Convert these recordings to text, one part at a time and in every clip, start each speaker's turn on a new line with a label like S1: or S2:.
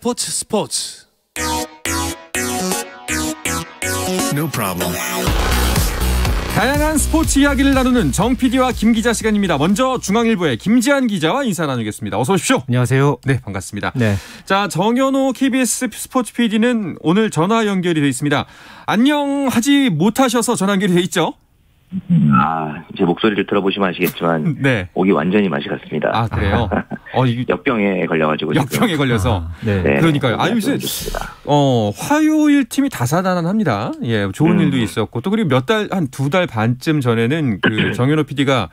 S1: 스포츠 스포츠
S2: No problem.
S3: 다양한 스포츠 이야기를 나누는 정 PD와 김 기자 시간입니다. 먼저 중앙일보의 김지한 기자와 인사 나누겠습니다. 어서 오십시오.
S4: 안녕하세요.
S3: 네, 반갑습니다.
S4: 네.
S3: 자, 정현호 KBS 스포츠 PD는 오늘 전화 연결이 돼 있습니다. 안녕하지 못하셔서 전화 연결이 돼 있죠?
S5: 아, 제 목소리를 들어보시면 아시겠지만
S3: 네.
S5: 목이 완전히 맛이 갔습니다.
S3: 아, 그래요? 어, 이
S5: 역병에 걸려 가지고 지금.
S3: 역병에 걸려서.
S4: 네.
S5: 네,
S3: 그러니까요. 아유,
S5: 좋습니다.
S3: 어, 화요일 팀이 다사다난합니다. 예, 좋은
S5: 음.
S3: 일도 있었고 또 그리고 몇 달, 한 두 달 반쯤 전에는 그 정현호 PD가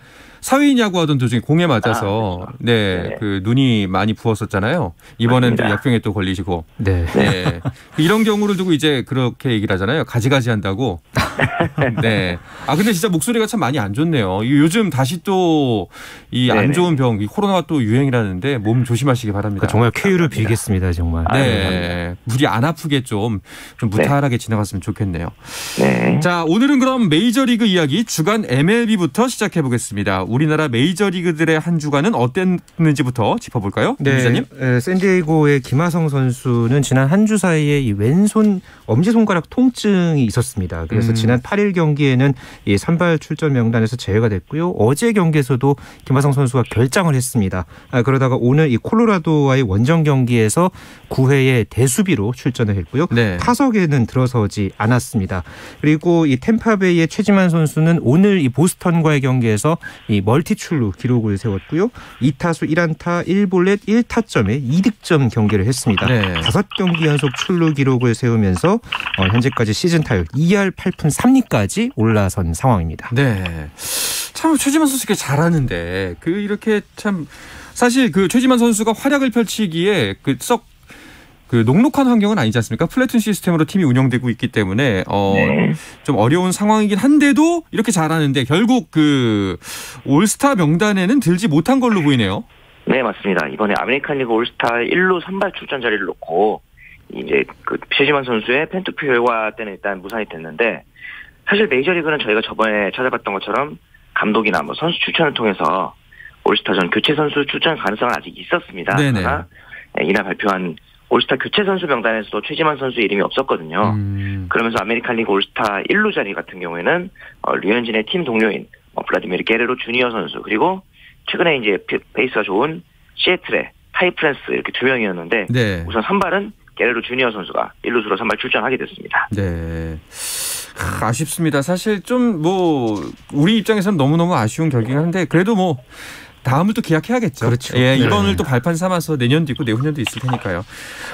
S3: 사회인 야구하던 도중에 공에 맞아서
S5: 아,
S3: 네,
S5: 네.
S3: 그 눈이 많이 부었었잖아요. 이번엔 또. 역병에 또 걸리시고.
S4: 네.
S3: 네. 이런 경우를 두고 이제 그렇게 얘기를 하잖아요. 가지가지 한다고. 네. 아, 근데 진짜 목소리가 참 많이 안 좋네요. 이 요즘 다시 또 이 안. 좋은 병, 이 코로나가 또 유행이라는데 몸 조심하시기 바랍니다.
S4: 그 정말 쾌유를 빌겠습니다, 정말.
S3: 네. 무리 안 아프게 좀, 좀 무탈하게 지나갔으면 좋겠네요.
S5: 네.
S3: 자, 오늘은 그럼 메이저리그 이야기 주간 MLB부터 시작해 보겠습니다. 우리나라 메이저리그들의 한 주간은 어땠는지부터 짚어볼까요? 김
S4: 네,
S3: 기자님?
S4: 에, 샌디에이고의 김하성 선수는 지난 한 주 사이에 이 왼손 엄지손가락 통증이 있었습니다. 그래서
S3: 음.
S4: 지난 8일 경기에는 이 선발 출전 명단에서 제외가 됐고요. 어제 경기에서도 김하성 선수가 결장을 했습니다. 아, 그러다가 오늘 이 콜로라도와의 원정 경기에서 9회에 대수비로 출전을 했고요.
S3: 네.
S4: 타석에는 들어서지 않았습니다. 그리고 이 템파베이의 최지만 선수는 오늘 이 보스턴과의 경기에서 이 멀티 출루 기록을 세웠고요. 2타수 1안타 1볼넷 1타점에 2득점 경기를 했습니다.
S3: 네.
S4: 다섯 경기 연속 출루 기록을 세우면서 어, 현재까지 시즌 타율 2할 8푼 3리까지 올라선 상황입니다.
S3: 네. 참 최지만 선수가 잘하는데 그 이렇게 참 사실 그 최지만 선수가 활약을 펼치기에 그 썩 그 녹록한 환경은 아니지 않습니까? 플래툰 시스템으로 팀이 운영되고 있기 때문에 어,
S5: 네.
S3: 좀 어려운 상황이긴 한데도 이렇게 잘하는데 결국 그 올스타 명단에는 들지 못한 걸로 보이네요.
S5: 네, 맞습니다. 이번에 아메리칸 리그 올스타 1루 선발 출전 자리를 놓고 이제 그 최지만 선수의 팬투표 결과 때는 일단 무산이 됐는데 사실 메이저리그는 저희가 저번에 찾아봤던 것처럼 감독이나 뭐 선수 추천을 통해서 올스타전 교체 선수 출전 가능성은 아직 있었습니다.
S3: 네네.
S5: 그러나 네, 이날 발표한 올스타 교체 선수 명단에서도 최지만 선수 이름이 없었거든요.
S3: 음.
S5: 그러면서 아메리칸 리그 올스타 1루 자리 같은 경우에는 어, 류현진의 팀 동료인 어, 블라디미르 게레로 주니어 선수 그리고 최근에 이제 피- 페이스가 좋은 시애틀의 타이 프랜스 이렇게 두 명이었는데
S3: 네.
S5: 우선 선발은 게레로 주니어 선수가 1루수로 선발 출전하게 됐습니다.
S3: 네. 하, 아쉽습니다. 사실 좀 뭐 우리 입장에서는 너무너무 아쉬운 결기긴 한데 그래도 뭐 다음을 또 기약해야겠죠.
S4: 그렇죠.
S3: 예,
S4: 네.
S3: 이번을 또 발판 삼아서 내년도 있고 내후년도 있을 테니까요.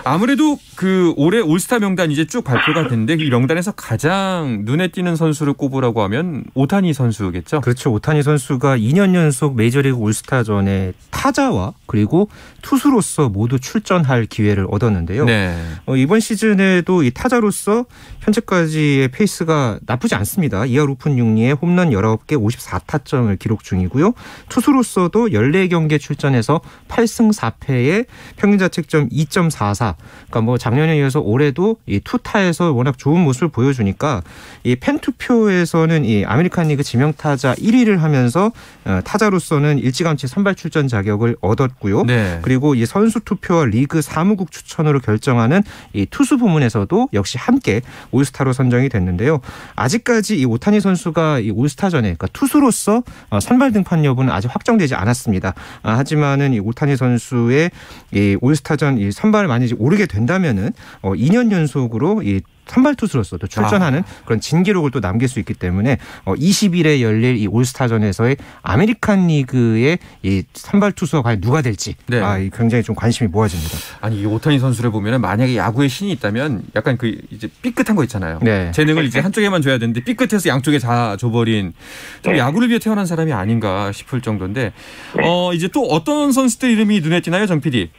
S3: 아무래도 그 올해 올스타 명단 이제 쭉 발표가 됐는데 이 명단에서 가장 눈에 띄는 선수를 꼽으라고 하면 오타니 선수겠죠.
S4: 그렇죠. 오타니 선수가 2년 연속 메이저리그 올스타전에 타자와 그리고 투수로서 모두 출전할 기회를 얻었는데요.
S3: 네.
S4: 어, 이번 시즌에도 이 타자로서 현재까지의 페이스가 나쁘지 않습니다. 2할 5푼 6리에 홈런 19개 54타점을 기록 중이고요. 투수로서도 14경기에 출전해서 8승 4패에 평균 자책점 2.44. 그러니까 뭐 작년에 이어서 올해도 이 투타에서 워낙 좋은 모습을 보여주니까 이 팬투표에서는 이 아메리칸 리그 지명 타자 1위를 하면서 어, 타자로서는 일찌감치 선발 출전 자격을 얻었고요.
S3: 네.
S4: 그리고 이 선수 투표와 리그 사무국 추천으로 결정하는 이 투수 부문에서도 역시 함께 올스타로 선정이 됐는데요. 아직까지 이 오타니 선수가 이 올스타전에 그러니까 투수로서 어, 선발 등판 여부는 아직 확정되지 않았습니다. 아, 하지만은 이 오타니 선수의 이 올스타전 이 선발을 이제 오르게 된다면은 어, 2년 연속으로 이 선발 투수로서도 출전하는 그런 진기록을 또 남길 수 있기 때문에 어 20일에 열릴 이 올스타전에서의 아메리칸 리그의 이 선발 투수가 과연 누가 될지
S3: 네.
S4: 아, 이 굉장히 좀 관심이 모아집니다.
S3: 아니 이 오타니 선수를 보면은 만약에 야구에 신이 있다면 약간 그 이제 삐끗한 거 있잖아요.
S4: 네.
S3: 재능을 이제 한쪽에만 줘야 되는데 삐끗해서 양쪽에 다 줘버린 좀
S5: 네.
S3: 야구를 위해 태어난 사람이 아닌가 싶을 정도인데
S5: 네.
S3: 어 이제 또 어떤 선수들 이름이 눈에 띄나요, 정 PD?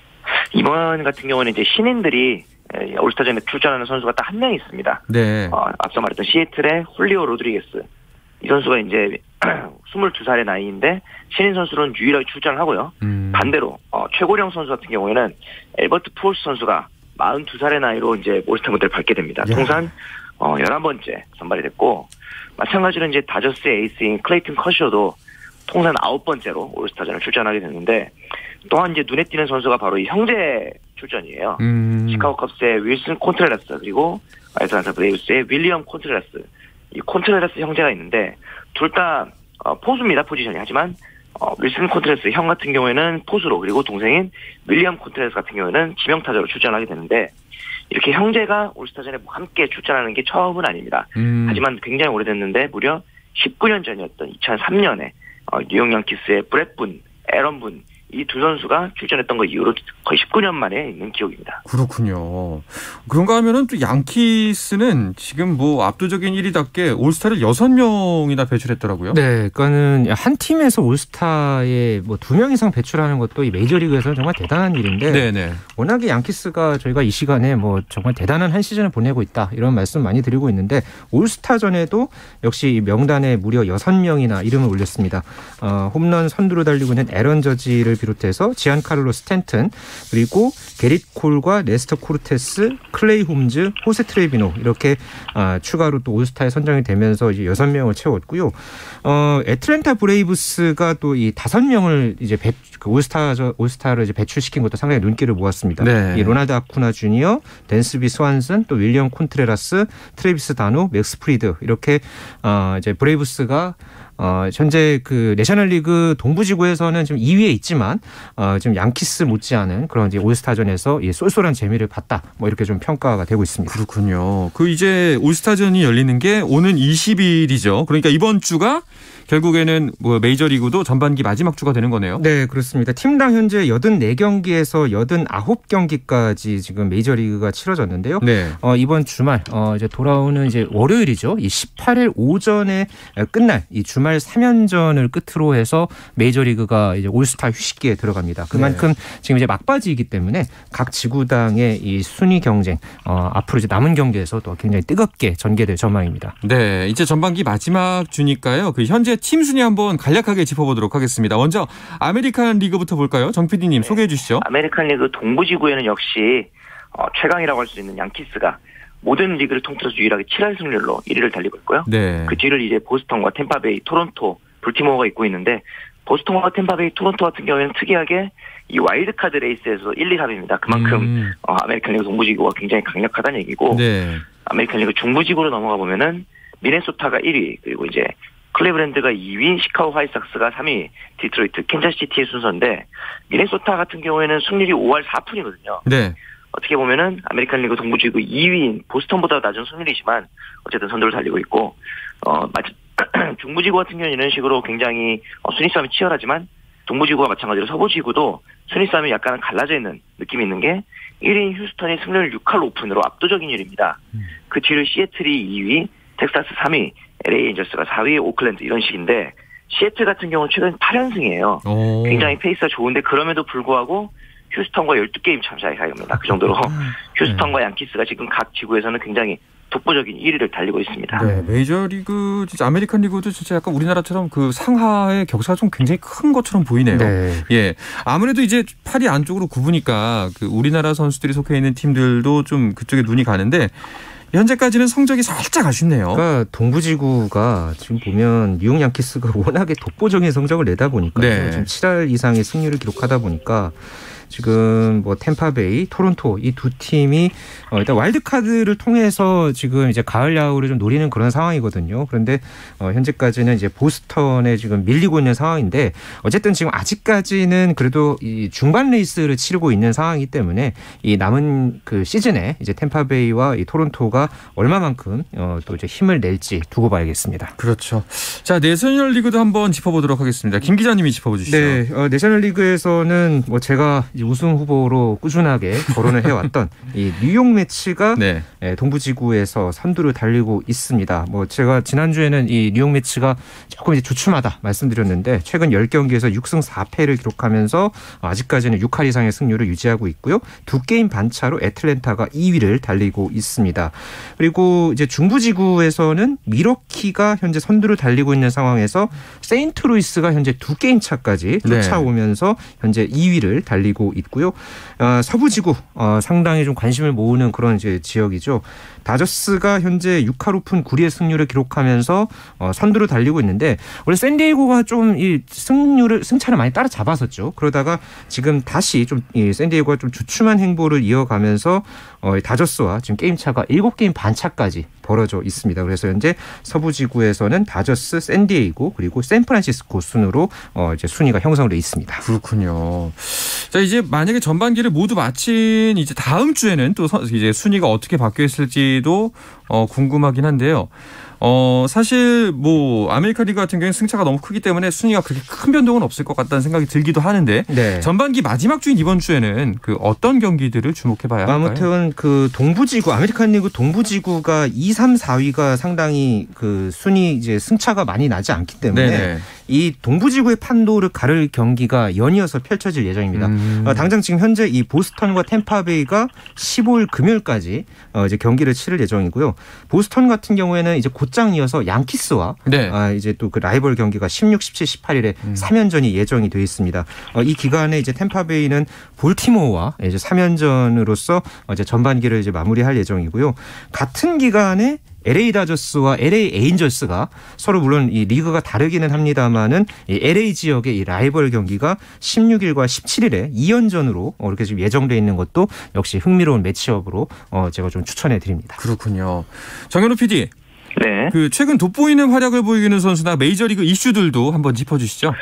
S5: 이번 같은 경우는 이제 신인들이 에, 올스타전에 출전하는 선수가 딱 한 명 있습니다.
S3: 네.
S5: 어, 앞서 말했던 시애틀의 훌리오 로드리게스. 이 선수가 이제 22살의 나이인데 신인 선수로는 유일하게 출전을 하고요.
S3: 음.
S5: 반대로 어, 최고령 선수 같은 경우에는 앨버트 푸홀스 선수가 42살의 나이로 이제 올스타 무대를 밟게 됩니다.
S3: 야.
S5: 통산 어, 11번째 선발이 됐고 마찬가지로 이제 다저스의 에이스인 클레이튼 커쇼도 통산 9번째로 올스타전을 출전하게 됐는데 또한 이제 눈에 띄는 선수가 바로 이 형제 출전이에요.
S3: 음.
S5: 시카고 컵스의 윌슨 콘트레라스 그리고 애틀란타 브레이브스의 윌리엄 콘트레라스 이 콘트레라스 형제가 있는데 둘다 어, 포수입니다 포지션이 하지만 어, 윌슨 콘트레라스 형 같은 경우에는 포수로 그리고 동생인 윌리엄 콘트레라스 같은 경우에는 지명타자로 출전하게 되는데 이렇게 형제가 올스타전에 함께 출전하는 게 처음은 아닙니다.
S3: 음.
S5: 하지만 굉장히 오래됐는데 무려 19년 전이었던 2003년에 어, 뉴욕 양키스의 브렛분, 에런분 이 두 선수가 출전했던 거 이후로 거의 19년 만에 있는 기록입니다.
S3: 그렇군요. 그런가 하면은 또 양키스는 지금 뭐 압도적인 1위답게 올스타를 6명이나 배출했더라고요.
S4: 네, 그러니까는 한 팀에서 올스타에 뭐두명 이상 배출하는 것도 이 메이저리그에서는 정말 대단한 일인데
S3: 네네.
S4: 워낙에 양키스가 저희가 이 시간에 뭐 정말 대단한 한 시즌을 보내고 있다 이런 말씀 많이 드리고 있는데 올스타전에도 역시 이 명단에 무려 6명이나 이름을 올렸습니다. 어, 홈런 선두로 달리고 있는 에런 저지를 비롯해서 지안 카를로 스탠튼 그리고 게릿 콜과 네스터 코르테스, 클레이 홈즈, 호세 트레비노 이렇게 아, 추가로 또 올스타에 선정이 되면서 이제 6명을 채웠고요. 어, 애틀랜타 브레이브스가 또 이 다섯 명을 이제 배, 그 올스타 올스타를 이제 배출시킨 것도 상당히 눈길을 모았습니다.
S3: 네.
S4: 이 로날드 아쿠냐 주니어, 댄스비 스완슨, 또 윌리엄 콘트레라스, 트레비스 다노, 맥스 프리드 이렇게 어, 이제 브레이브스가 어, 현재 그 내셔널리그 동부지구에서는 지금 2위에 있지만 어, 지금 양키스 못지않은 그런 이제 올스타전에서 이 쏠쏠한 재미를 봤다. 뭐 이렇게 좀 평가가 되고 있습니다.
S3: 그렇군요. 그 이제 올스타전이 열리는 게 오는 20일이죠. 그러니까 이번 주가 결국에는 뭐 메이저리그도 전반기 마지막 주가 되는 거네요.
S4: 네, 그렇습니다. 팀당 현재 84경기에서 89경기까지 지금 메이저리그가 치러졌는데요.
S3: 네.
S4: 어, 이번 주말 어, 이제 돌아오는 이제 월요일이죠. 이 18일 오전에 끝날 이 주말 3연전을 끝으로 해서 메이저리그가 이제 올스타 휴식기에 들어갑니다. 그만큼 지금 이제 막바지이기 때문에 각 지구당의 이 순위 경쟁 어, 앞으로 이제 남은 경기에서 또 굉장히 뜨겁게 전개될 전망입니다.
S3: 네, 이제 전반기 마지막 주니까요. 그 현재 팀 순위 한번 간략하게 짚어보도록 하겠습니다. 먼저 아메리칸 리그부터 볼까요? 정 PD님 소개해 주시죠.
S5: 아메리칸 리그 동부지구에는 역시 어, 최강이라고 할 수 있는 양키스가 모든 리그를 통틀어서 유일하게 7할 승률로 1위를 달리고 있고요.
S3: 네.
S5: 그 뒤를 이제 보스턴과 템파베이, 토론토, 볼티모어가 잇고 있는데 보스턴과 템파베이, 토론토 같은 경우에는 특이하게 이 와일드카드 레이스에서 1, 2, 3입니다. 그만큼
S3: 음,
S5: 어, 아메리칸 리그 동부지구가 굉장히 강력하다는 얘기고
S3: 네.
S5: 아메리칸 리그 중부지구로 넘어가 보면은 미네소타가 1위 그리고 이제 클리브랜드가 2위, 시카고 화이트삭스가 3위, 디트로이트, 캔자스시티의 순서인데 미네소타 같은 경우에는 승률이 5할 4푼이거든요.
S3: 네.
S5: 어떻게 보면은 아메리칸 리그 동부지구 2위인 보스턴보다 낮은 승률이지만 어쨌든 선두를 달리고 있고 어 중부지구 같은 경우는 이런 식으로 굉장히 어, 순위 싸움이 치열하지만 동부지구와 마찬가지로 서부지구도 순위 싸움이 약간 갈라져 있는 느낌이 있는 게 1위인 휴스턴이 승률 6할 5푼으로 압도적인 1위입니다. 그 뒤를 시애틀이 2위, 텍사스 3위, LA 에인절스가 4위, 오클랜드 이런 식인데 시애틀 같은 경우는 최근 8연승이에요.
S3: 오.
S5: 굉장히 페이스가 좋은데 그럼에도 불구하고 휴스턴과 12게임 차 차이가 그 정도로 휴스턴과 양키스가 지금 각 지구에서는 굉장히 독보적인 1위를 달리고 있습니다.
S3: 네, 메이저리그 진짜 아메리칸 리그도 진짜 약간 우리나라처럼 그 상하의 격차가 좀 굉장히 큰 것처럼 보이네요. 예. 아무래도 이제 팔이 안쪽으로 굽으니까 그 우리나라 선수들이 속해 있는 팀들도 좀 그쪽에 눈이 가는데 현재까지는 성적이 살짝 아쉽네요.
S4: 그러니까 동부지구가 지금 보면 뉴욕 양키스가 워낙에 독보적인 성적을 내다 보니까
S3: 네.
S4: 지금 7할 이상의 승률을 기록하다 보니까 지금 뭐 템파베이, 토론토 이 두 팀이 어 일단 와일드카드를 통해서 지금 이제 가을 야구를 좀 노리는 그런 상황이거든요. 그런데 어 현재까지는 이제 보스턴에 지금 밀리고 있는 상황인데 어쨌든 지금 아직까지는 그래도 이 중반 레이스를 치르고 있는 상황이기 때문에 이 남은 그 시즌에 이제 템파베이와 이 토론토가 얼마만큼 어 또 이제 힘을 낼지 두고 봐야겠습니다.
S3: 그렇죠. 자, 내셔널 리그도 한번 짚어보도록 하겠습니다. 김 기자님이 짚어주시죠.
S4: 네, 어, 내셔널 리그에서는 뭐 제가 이제 우승 후보로 꾸준하게 거론을 해왔던 이 뉴욕 메츠가
S3: 네.
S4: 예, 동부지구에서 선두를 달리고 있습니다. 뭐 제가 지난주에는 이 뉴욕 메츠가 조금 이제 주춤하다 말씀드렸는데 최근 10경기에서 6승 4패를 기록하면서 아직까지는 6할 이상의 승률을 유지하고 있고요. 두 게임 반차로 애틀랜타가 2위를 달리고 있습니다. 그리고 이제 중부지구에서는 밀워키가 현재 선두를 달리고 있는 상황에서 세인트루이스가 현재 두 게임 차까지
S3: 네.
S4: 쫓아오면서 현재 2위를 달리고 있고요. 어, 서부지구 어, 상당히 좀 관심을 모으는 그런 이제 지역이죠. 다저스가 현재 6할 5푼 9리의 승률을 기록하면서 어, 선두를 달리고 있는데 원래 샌디에이고가 좀 이 승률을 승차를 많이 따라잡았었죠. 그러다가 지금 다시 좀 이 샌디에이고가 좀 주춤한 행보를 이어가면서 어, 다저스와 지금 게임 차가 7게임 반 차까지 벌어져 있습니다. 그래서 현재 서부 지구에서는 다저스, 샌디에이고 그리고 샌프란시스코 순으로 어, 이제 순위가 형성돼 있습니다.
S3: 그렇군요. 자 이제 만약에 전반기를 모두 마친 이제 다음 주에는 또 선- 이제 순위가 어떻게 바뀌어 있을지 도 어, 궁금하긴 한데요. 어 사실 뭐 아메리카 리그 같은 경우는 승차가 너무 크기 때문에 순위가 그렇게 큰 변동은 없을 것 같다는 생각이 들기도 하는데
S4: 네.
S3: 전반기 마지막 주인 이번 주에는 그 어떤 경기들을 주목해 봐야 할까요?
S4: 아무튼 그 동부지구 아메리칸 리그 동부지구가 2, 3, 4위가 상당히 그 순위 이제 승차가 많이 나지 않기 때문에
S3: 네네.
S4: 이 동부지구의 판도를 가를 경기가 연이어서 펼쳐질 예정입니다.
S3: 음.
S4: 어, 당장 지금 현재 이 보스턴과 템파베이가 15일 금요일까지 어, 이제 경기를 치를 예정이고요. 보스턴 같은 경우에는 이제 곧장 이어서 양키스와
S3: 네.
S4: 아, 이제 또 그 라이벌 경기가 16, 17, 18일에
S3: 음.
S4: 3연전이 예정이 되어 있습니다. 어, 이 기간에 이제 템파베이는 볼티모어와 이제 3연전으로서 어, 이제 전반기를 이제 마무리할 예정이고요. 같은 기간에 LA 다저스와 LA 에인절스가 서로 물론 이 리그가 다르기는 합니다만은 이 LA 지역의 이 라이벌 경기가 16일과 17일에 2연전으로 어, 이렇게 지금 예정돼 있는 것도 역시 흥미로운 매치업으로 어, 제가 좀 추천해 드립니다.
S3: 그렇군요. 정현우 PD,
S5: 네.
S3: 그 최근 돋보이는 활약을 보이는 선수나 메이저리그 이슈들도 한번 짚어 주시죠.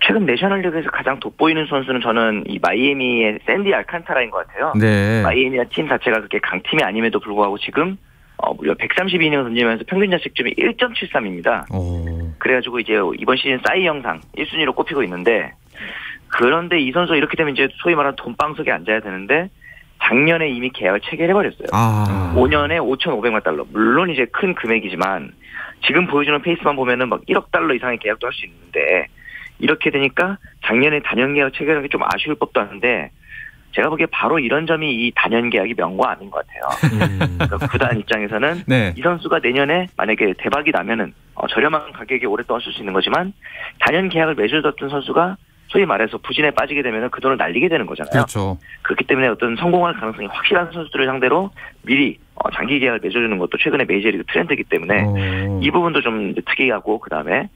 S5: 최근 내셔널리그에서 가장 돋보이는 선수는 저는 이 마이애미의 샌디 알칸타라인 것 같아요.
S3: 네.
S5: 마이애미와 팀 자체가 그렇게 강팀이 아님에도 불구하고 지금 어, 무려 132이닝을 던지면서 평균 자책점이 1.73입니다.
S3: 오.
S5: 그래가지고 이제 이번 시즌 싸이 영상 1순위로 꼽히고 있는데 그런데 이 선수 이렇게 되면 이제 소위 말하는 돈방석에 앉아야 되는데 작년에 이미 계약을 체결해버렸어요.
S3: 아.
S5: 5년에 5,500만 달러. 물론 이제 큰 금액이지만 지금 보여주는 페이스만 보면은 막 1억 달러 이상의 계약도 할 수 있는데 이렇게 되니까 작년에 단연 계약 체결한 게 좀 아쉬울 법도 한데 제가 보기에 바로 이런 점이 이 단연 계약이 명과 아닌 것 같아요. 그러니까 구단 입장에서는
S3: 네.
S5: 이 선수가 내년에 만약에 대박이 나면은 어, 저렴한 가격에 오랫동안 쓸 수 있는 거지만 단연 계약을 맺어뒀던 선수가 소위 말해서 부진에 빠지게 되면은 그 돈을 날리게 되는 거잖아요.
S3: 그렇죠.
S5: 그렇기 때문에 어떤 성공할 가능성이 확실한 선수들을 상대로 미리 어, 장기 계약을 맺어주는 것도 최근에 메이저리그 트렌드이기 때문에
S3: 어.
S5: 이 부분도 좀 특이하고 그 다음에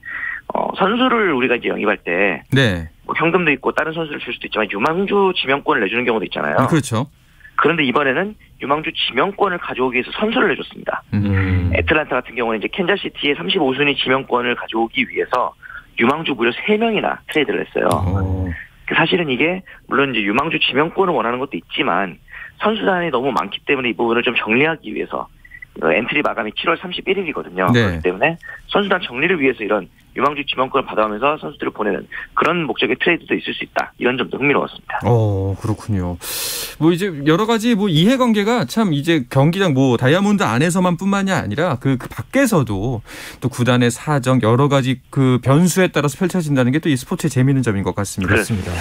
S5: 어, 선수를 우리가 이제 영입할 때
S3: 네.
S5: 뭐 현금도 있고 다른 선수를 줄 수도 있지만 유망주 지명권을 내주는 경우도 있잖아요.
S3: 아, 그렇죠.
S5: 그런데 이번에는 유망주 지명권을 가져오기 위해서 선수를 내줬습니다.
S3: 음.
S5: 애틀란타 같은 경우는 이제 캔자시티의 35순위 지명권을 가져오기 위해서 유망주 무려 3명이나 트레이드를 했어요.
S3: 어.
S5: 그 사실은 이게 물론 이제 유망주 지명권을 원하는 것도 있지만 선수단이 너무 많기 때문에 이 부분을 좀 정리하기 위해서 어, 엔트리 마감이 7월 31일이거든요.
S3: 네.
S5: 그렇기 때문에 선수단 정리를 위해서 이런 유망주 지명권을 받아오면서 선수들을 보내는 그런 목적의 트레이드도 있을 수 있다. 이런 점도 흥미로웠습니다.
S3: 어, 그렇군요. 뭐 이제 여러 가지 뭐 이해관계가 참 이제 경기장 뭐 다이아몬드 안에서만 뿐만이 아니라 그, 그 밖에서도 또 구단의 사정 여러 가지 그 변수에 따라서 펼쳐진다는 게 또 이 스포츠의 재미있는 점인 것 같습니다.
S4: 그렇습니다.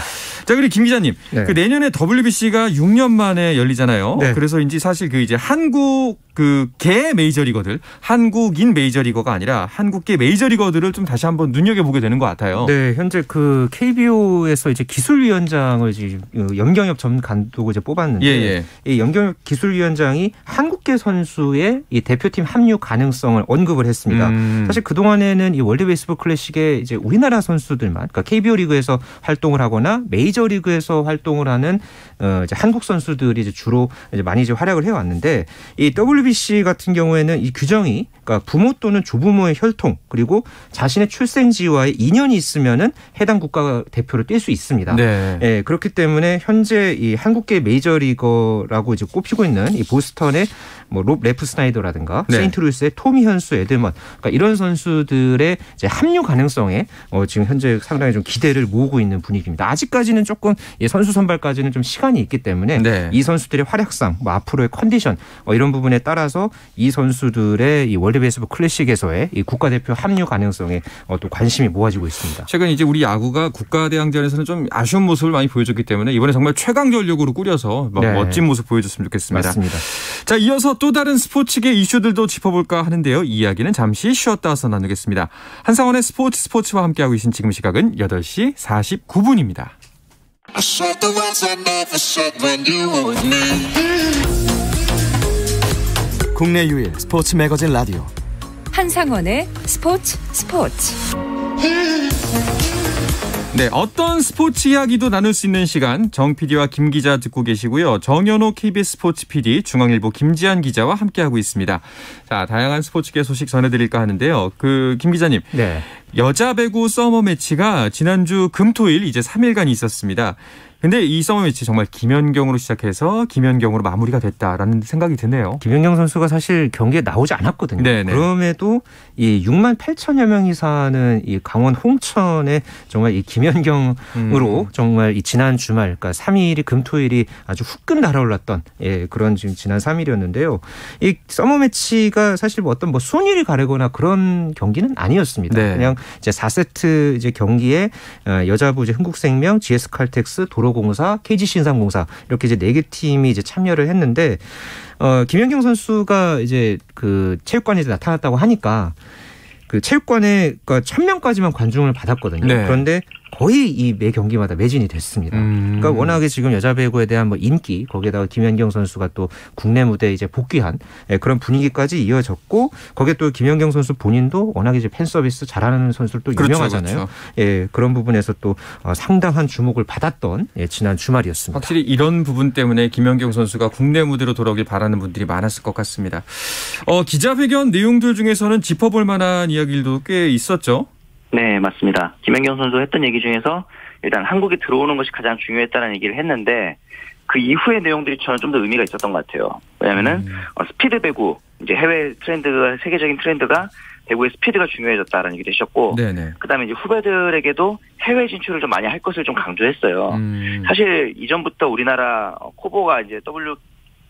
S3: 자, 그리고 김 기자님.
S4: 네.
S3: 그 내년에 WBC가 6년 만에 열리잖아요.
S4: 네.
S3: 그래서인지 사실 그 이제 한국 그 계 메이저리거들, 한국인 메이저리거가 아니라 한국계 메이저리거들을 좀 다시 한번 눈여겨보게 되는 것 같아요.
S4: 네, 현재 그 KBO에서 이제 기술위원장을 지금 어, 염경엽 전 감독을 이제 뽑았는데
S3: 예, 예.
S4: 이 염경엽 기술위원장이 한국계 선수의 이 대표팀 합류 가능성을 언급을 했습니다.
S3: 음.
S4: 사실 그 동안에는 이 월드 베이스볼 클래식에 이제 우리나라 선수들만, 그러니까 KBO 리그에서 활동을 하거나 메이저 리그에서 활동을 하는 어 이제 한국 선수들이 이제 주로 이제 많이 이제 활약을 해왔는데 이 WBC 같은 경우에는 이 규정이 그러니까 부모 또는 조부모의 혈통 그리고 자신의 출생지와의 인연이 있으면은 해당 국가 대표를 뛸수 있습니다.
S3: 네.
S4: 예, 그렇기 때문에 현재 이 한국계 메이저리거라고 이제 꼽히고 있는 이 보스턴의 뭐 롭 레프스나이더라든가
S3: 네.
S4: 세인트루이스의 토미 현수 에드먼 그러니까 이런 선수들의 이제 합류 가능성에 어 지금 현재 상당히 좀 기대를 모으고 있는 분위기입니다. 아직까지는 조금 이 선수 선발까지는 좀 시간이 있기 때문에
S3: 네.
S4: 이 선수들의 활약상, 뭐 앞으로의 컨디션 어 이런 부분에 따라서 이 선수들의 이 월드 베이스볼 클래식에서의 이 국가대표 합류 가능성에 어또 관심이 모아지고 있습니다.
S3: 최근 이제 우리 야구가 국가대항전에서는 좀 아쉬운 모습을 많이 보여줬기 때문에 이번에 정말 최강 전력으로 꾸려서 막
S4: 네.
S3: 멋진 모습 보여줬으면 좋겠습니다.
S4: 맞습니다.
S3: 자, 이어서 또 다른 스포츠계 이슈들도 짚어볼까 하는데요. 이 이야기는 잠시 쉬었다 와서 나누겠습니다. 한상원의 스포츠 스포츠와 함께하고 계신 지금 시각은 8시 49분입니다.
S2: I said the words I never said when you were with me.
S1: 국내 유일 스포츠 매거진 라디오
S6: 한상원의 스포츠 스포츠.
S3: 네, 어떤 스포츠 이야기도 나눌 수 있는 시간 정 PD와 김 기자 듣고 계시고요. 정현호 KBS 스포츠 PD, 중앙일보 김지한 기자와 함께하고 있습니다. 자, 다양한 스포츠계 소식 전해드릴까 하는데요. 그 김 기자님,
S4: 네.
S3: 여자 배구 서머 매치가 지난주 금토일 이제 3일간 있었습니다. 근데 이 서머 매치 정말 김연경으로 시작해서 김연경으로 마무리가 됐다라는 생각이 드네요.
S4: 김연경 선수가 사실 경기에 나오지 않았거든요.
S3: 네네.
S4: 그럼에도 이 6만 8천여 명이 사는 이 강원 홍천에 정말 이 김연경으로
S3: 음.
S4: 정말 이 지난 주말, 그러니까 3일이 금토일이 아주 후끈 달아올랐던 예, 그런 지금 지난 3일이었는데요. 이 서머 매치가 사실 뭐 어떤 뭐 순위를 가르거나 그런 경기는 아니었습니다.
S3: 네.
S4: 그냥 이제 4세트 이제 경기에 어, 여자부 이제 흥국생명, GS칼텍스, 도로 공사, KG신상공사 이렇게 이제 네 개 팀이 이제 참여를 했는데 어, 김연경 선수가 이제 그 체육관에 이제 나타났다고 하니까 그 체육관에 그러니까 천 명까지만 관중을 받았거든요.
S3: 네.
S4: 그런데 거의 이 매 경기마다 매진이 됐습니다.
S3: 음.
S4: 그러니까 워낙에 지금 여자 배구에 대한 뭐 인기 거기에다가 김연경 선수가 또 국내 무대에 이제 복귀한 예, 그런 분위기까지 이어졌고 거기에 또 김연경 선수 본인도 워낙에 이제 팬 서비스 잘하는 선수로 또
S3: 그렇죠,
S4: 유명하잖아요.
S3: 그렇죠.
S4: 예, 그런 부분에서 또 어, 상당한 주목을 받았던 예, 지난 주말이었습니다.
S3: 확실히 이런 부분 때문에 김연경 선수가 국내 무대로 돌아오길 바라는 분들이 많았을 것 같습니다. 어, 기자회견 내용들 중에서는 짚어볼 만한 이야기들도 꽤 있었죠.
S5: 네, 맞습니다. 김연경 선수 했던 얘기 중에서 일단 한국에 들어오는 것이 가장 중요했다는 얘기를 했는데 그 이후의 내용들이 저는 좀 더 의미가 있었던 것 같아요. 왜냐면은 어, 스피드 배구 이제 해외 트렌드가 세계적인 트렌드가 배구의 스피드가 중요해졌다라는 얘기를 하셨고
S3: 네네.
S5: 그다음에 이제 후배들에게도 해외 진출을 좀 많이 할 것을 좀 강조했어요.
S3: 음.
S5: 사실 이전부터 우리나라 어, 코보가 이제 W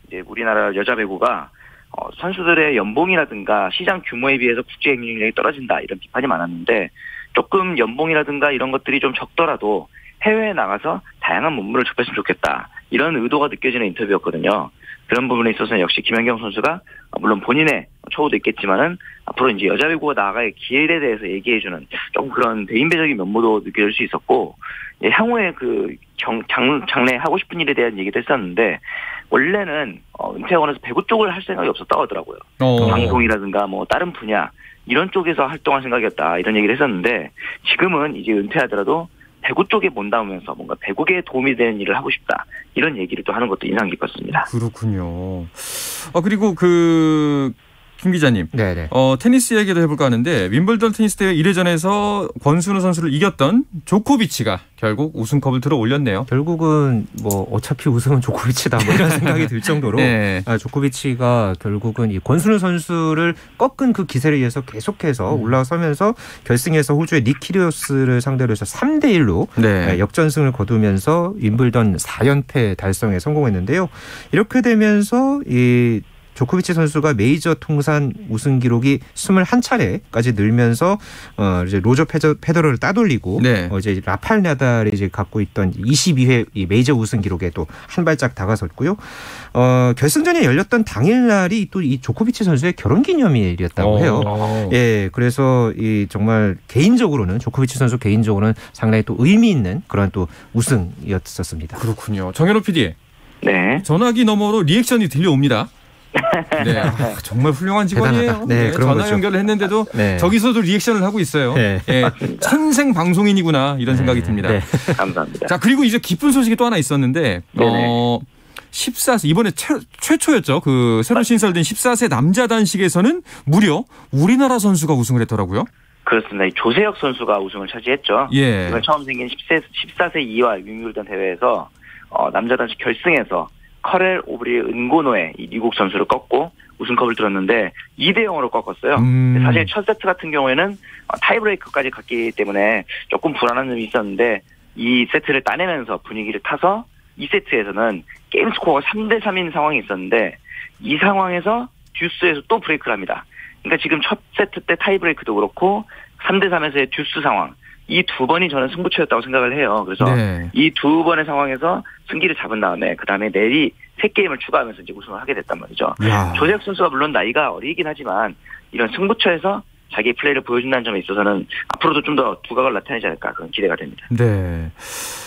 S5: 이제 우리나라 여자 배구가 어, 선수들의 연봉이라든가 시장 규모에 비해서 국제 경쟁력이 떨어진다 이런 비판이 많았는데 조금 연봉이라든가 이런 것들이 좀 적더라도 해외에 나가서 다양한 문물을 접했으면 좋겠다 이런 의도가 느껴지는 인터뷰였거든요. 그런 부분에 있어서는 역시 김연경 선수가 어, 물론 본인의 처우도 있겠지만은 앞으로 이제 여자 배구가 나아갈 길에 대해서 얘기해주는 좀 그런 대인배적인 면모도 느껴질 수 있었고 예, 향후에 그 경, 장, 장래 하고 싶은 일에 대한 얘기도 했었는데 원래는 어, 은퇴하고나서 배구 쪽을 할 생각이 없었다고 하더라고요.
S3: 어.
S5: 방송이라든가 뭐 다른 분야 이런 쪽에서 활동할 생각이었다 이런 얘기를 했었는데 지금은 이제 은퇴하더라도 배구 쪽에 몸담으면서 뭔가 배구계에 도움이 되는 일을 하고 싶다 이런 얘기를 또 하는 것도 인상 깊었습니다.
S3: 그렇군요. 어, 그리고 그, 김 기자님.
S4: 네네.
S3: 어, 테니스 얘기도 해볼까 하는데, 윈블던 테니스 대회 1회전에서 권순우 선수를 이겼던 조코비치가 결국 우승컵을 들어 올렸네요.
S4: 결국은 뭐 어차피 우승은 조코비치다 뭐 이런 생각이 들 정도로
S3: 네.
S4: 아, 조코비치가 결국은 이 권순우 선수를 꺾은 그 기세를 이어서 계속해서
S3: 음.
S4: 올라서면서 결승에서 호주의 니키리오스를 상대로 해서 3대 1로
S3: 네.
S4: 역전승을 거두면서 윈블던 4연패 달성에 성공했는데요. 이렇게 되면서 이 조코비치 선수가 메이저 통산 우승 기록이 21차례까지 늘면서 어 이제 로저 페더, 페더러를 따돌리고
S3: 네.
S4: 어 이제 라팔 나달이 이제 갖고 있던 22회 이 메이저 우승 기록에 또 한 발짝 다가섰고요. 어 결승전이 열렸던 당일 날이 또 이 조코비치 선수의 결혼 기념일이었다고 해요.
S3: 어.
S4: 예, 그래서 이 정말 개인적으로는 조코비치 선수 개인적으로는 상당히 또 의미 있는 그런 또 우승이었었습니다.
S3: 그렇군요. 정현호 PD.
S5: 네.
S3: 전화기 너머로 리액션이 들려옵니다. 네. 아, 정말 훌륭한 직원이에요.
S4: 네, 그런
S3: 전화
S4: 거죠.
S3: 연결을 했는데도
S4: 네.
S3: 저기서도 리액션을 하고 있어요.
S4: 네.
S3: 예, 천생 방송인이구나 이런 생각이 듭니다.
S4: 네.
S5: 감사합니다.
S3: 자 그리고 이제 기쁜 소식이 또 하나 있었는데. 어 14세 이번에 최, 최초였죠. 그 새로 신설된 14세 남자 단식에서는 무려 우리나라 선수가 우승을 했더라고요.
S5: 그렇습니다. 이 조세혁 선수가 우승을 차지했죠.
S3: 예.
S5: 이번 처음 생긴 10세, 14세 이하 윔블던 대회에서 어, 남자 단식 결승에서 카렐 오브리엘 은고노에 이 미국 선수를 꺾고 우승컵을 들었는데 2대 0으로 꺾었어요.
S3: 음.
S5: 사실 첫 세트 같은 경우에는 어, 타이브레이크까지 갔기 때문에 조금 불안한 점이 있었는데 이 세트를 따내면서 분위기를 타서 2세트에서는 게임 스코어가 3대 3인 상황이 있었는데 이 상황에서 듀스에서 또 브레이크를 합니다. 그러니까 지금 첫 세트 때 타이브레이크도 그렇고 3대 3에서의 듀스 상황 이 두 번이 저는 승부처였다고 생각을 해요. 그래서
S3: 네.
S5: 이 두 번의 상황에서 승기를 잡은 다음에 그 다음에 내리 세 게임을 추가하면서 이제 우승을 하게 됐단 말이죠.
S3: 야.
S5: 조세혁 선수가 물론 나이가 어리긴 하지만 이런 승부처에서 자기 플레이를 보여준다는 점에 있어서는 앞으로도 좀 더 두각을 나타내지 않을까 그런 기대가 됩니다.
S3: 네.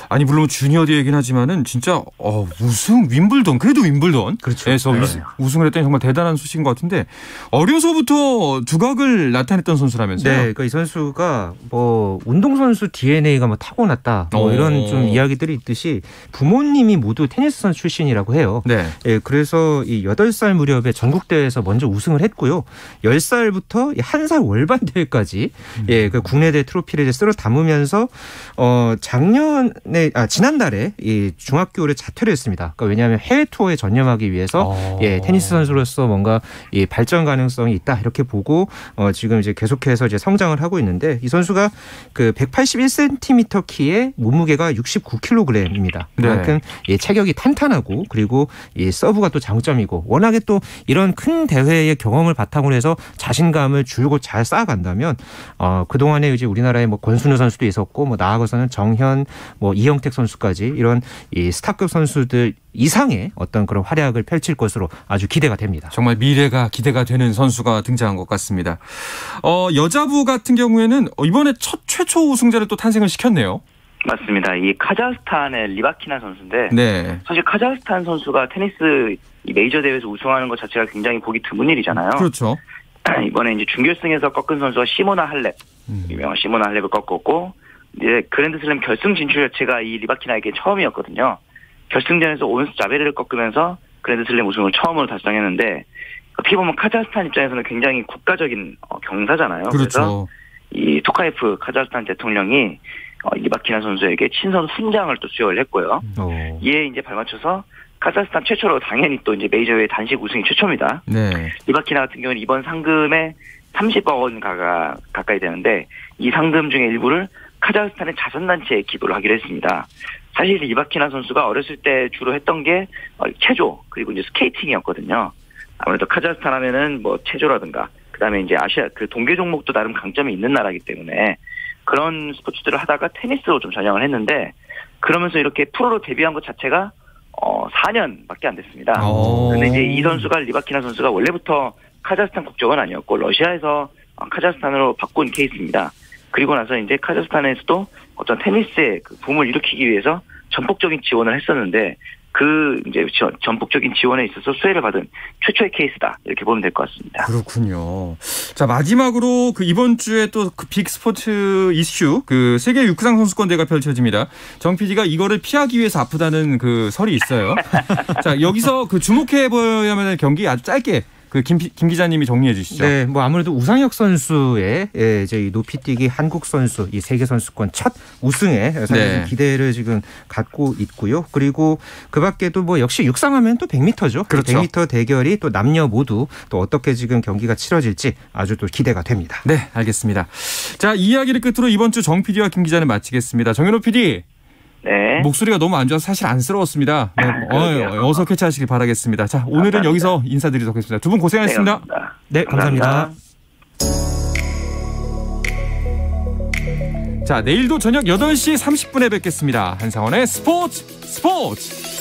S3: 아니 물론 주니어 얘기긴 하지만은 진짜 어, 우승 윔블던 그래도 윔블던
S4: 그렇죠.
S3: 에서
S5: 네.
S3: 우승을 했더니 정말 대단한 소식인 것 같은데 어려서부터 두각을 나타냈던 선수라면서요.
S4: 네, 그러니까 이 선수가 뭐 운동 선수 DNA가 뭐 타고났다 뭐
S3: 오.
S4: 이런 좀 이야기들이 있듯이 부모님이 모두 테니스 선수 출신이라고 해요.
S3: 네.
S4: 예, 그래서 이 8살 무렵에 전국 대회에서 먼저 우승을 했고요. 10살부터 한살 월반 대회까지 예, 그 국내 대 트로피를 이제 쓸어 담으면서 어 작년에 아 지난달에 이 중학교를 자퇴를 했습니다. 그러니까 왜냐하면 해외 투어에 전념하기 위해서
S3: 어.
S4: 예, 테니스 선수로서 뭔가 이 발전 가능성이 있다 이렇게 보고 어 지금 이제 계속해서 이제 성장을 하고 있는데 이 선수가 그 181cm 키에 몸무게가 69kg입니다.
S3: 네.
S4: 그만큼 예, 체격이 탄탄하고 그리고 이 서브가 또 장점이고 워낙에 또 이런 큰 대회의 경험을 바탕으로 해서 자신감을 줄곧 잘 쌓아간다면 어 그동안에 이제 우리나라에 뭐 권순우 선수도 있었고 뭐 나아가서는 정현 뭐 이영택 선수까지 이런 이 스타급 선수들 이상의 어떤 그런 활약을 펼칠 것으로 아주 기대가 됩니다.
S3: 정말 미래가 기대가 되는 선수가 등장한 것 같습니다. 어, 여자부 같은 경우에는 어, 이번에 첫 최초 우승자를 또 탄생을 시켰네요.
S5: 맞습니다. 이 카자흐스탄의 리바키나 선수인데
S3: 네.
S5: 사실 카자흐스탄 선수가 테니스 이 메이저 대회에서 우승하는 것 자체가 굉장히 보기 드문 일이잖아요.
S3: 그렇죠.
S5: 이번에 이제 준결승에서 꺾은 선수가 시모나 할렙,
S3: 음.
S5: 유명한 시모나 할렙을 꺾었고 이제 그랜드슬램 결승 진출 자체가 이 리바키나에게 처음이었거든요. 결승전에서 온스 자베르를 꺾으면서 그랜드슬램 우승을 처음으로 달성했는데 어떻게 보면 카자흐스탄 입장에서는 굉장히 국가적인 어, 경사잖아요. 그래서
S3: 그렇죠.
S5: 이 토카예프 카자흐스탄 대통령이 어, 리바키나 선수에게 친선 훈장을 또 수여를 했고요.
S4: 어.
S5: 이에 이제 발맞춰서 카자흐스탄 최초로 당연히 또 이제 메이저의 단식 우승이 최초입니다.
S3: 네.
S5: 리바키나 같은 경우는 이번 상금에 30억 원 가가, 가까이 되는데 이 상금 중에 일부를 카자흐스탄의 자선단체에 기부를 하기로 했습니다. 사실 리바키나 선수가 어렸을 때 주로 했던 게 어, 체조 그리고 이제 스케이팅이었거든요. 아무래도 카자흐스탄 하면은 뭐 체조라든가 그다음에 이제 아시아 그 동계 종목도 나름 강점이 있는 나라이기 때문에 그런 스포츠들을 하다가 테니스로 좀 전향을 했는데 그러면서 이렇게 프로로 데뷔한 것 자체가 어 4년밖에 안 됐습니다.
S3: 어.
S5: 근데 이제 이 선수가 리바키나 선수가 원래부터 카자흐스탄 국적은 아니었고 러시아에서 어, 카자흐스탄으로 바꾼 케이스입니다. 그리고 나서 이제 카자흐스탄에서도 어떤 테니스의 그 붐을 일으키기 위해서 전폭적인 지원을 했었는데 그 이제 저- 전폭적인 지원에 있어서 수혜를 받은 최초의 케이스다 이렇게 보면 될 것 같습니다.
S3: 그렇군요. 자 마지막으로 그 이번 주에 또그빅 스포츠 이슈 그 세계 육상 선수권 대회가 펼쳐집니다. 정 PD가 이거를 피하기 위해서 아프다는 그 설이 있어요. 자 여기서 그 주목해 할 경기 아주 짧게 그김 김 기자님이 정리해 주시죠.
S4: 네, 뭐 아무래도 우상혁 선수의 예, 이제 이 높이뛰기 한국 선수 이 세계 선수권 첫 우승에 상당히
S3: 네.
S4: 기대를 지금 갖고 있고요. 그리고 그밖에도 뭐 역시 육상하면 또 100m죠.
S3: 그렇죠.
S4: 100m 대결이 또 남녀 모두 또 어떻게 지금 경기가 치러질지 아주 또 기대가 됩니다.
S3: 네, 알겠습니다. 자, 이 이야기를 끝으로 이번 주 정 PD와 김 기자는 마치겠습니다. 정현호 PD,
S5: 네.
S3: 목소리가 너무 안 좋아서 사실 안쓰러웠습니다. 네,
S5: 그러게요.
S3: 어, 어서 쾌차하시길 바라겠습니다. 자, 오늘은
S5: 감사합니다.
S3: 여기서 인사드리도록 하겠습니다. 두 분 고생하셨습니다.
S5: 네, 감사합니다.
S4: 네, 감사합니다.
S3: 자, 내일도 저녁 8시 30분에 뵙겠습니다. 한상원의 스포츠 스포츠!